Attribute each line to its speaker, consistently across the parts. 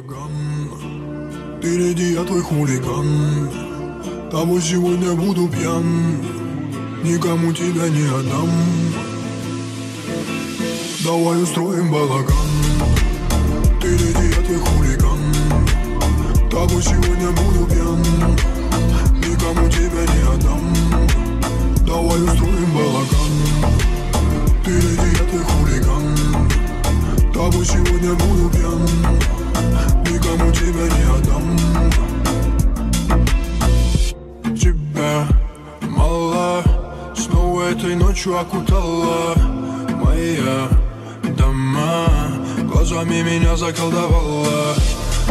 Speaker 1: балаган Впереди я твой хулиган. Того сегодня буду пьян. Никому тебя не отдам. Давай устроим балаган. Впереди я твой хулиган. Того сегодня буду пьян. Никому тебя не отдам. Давай устроим балаган. Впереди я твой хулиган. Того сегодня буду пьян Никому тебя не отдам Тебя мало Снова этой ночью окутала Моя дома Глазами меня заколдовала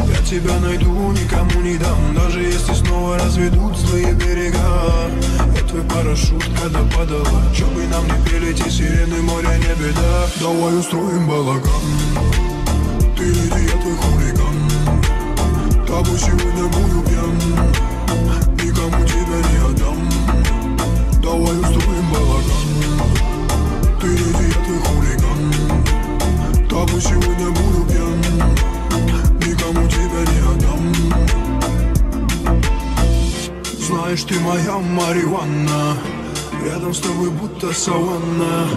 Speaker 1: Я тебя найду, никому не дам Даже если снова разведут злые берега Я твой парашют, когда падала Че бы нам не пели эти сирены, моря не беда Давай устроим балаган Впереди я твой хулиган Тобой сегодня буду пьян Никому тебя не отдам Давай устроим балаган Впереди я твой хулиган Тобой сегодня буду пьян Никому тебя не отдам Знаешь, ты моя Мариванна Рядом с тобой будто саванна.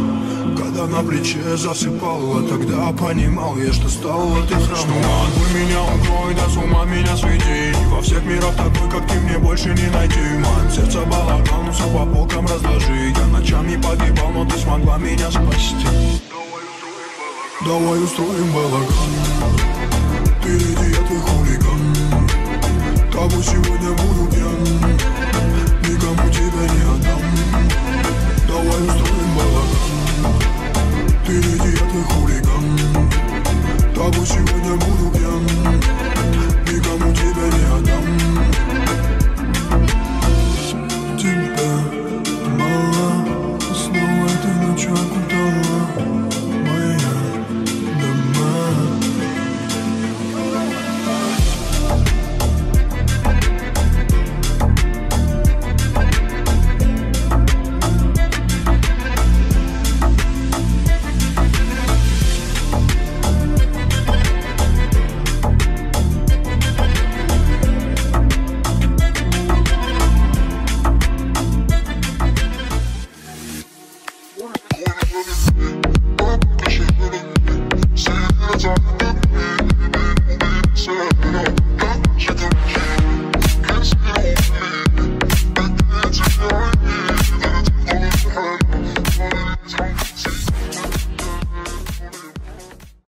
Speaker 1: Когда на плече засыпала Тогда понимал я, что стала ты храма Что огонь меня укрой, да с ума меня сведи. Во всех мирах такой, как ты, мне больше не найти. В моем сердце балаган, все по полкам разложи Я ночами погибал, но ты смогла меня спасти. Давай устроим балаган. Впереди я твой хулиган. Тобой сегодня Впереди я твой хулиган Тобой сегодня буду пьян Никому
Speaker 2: Roger.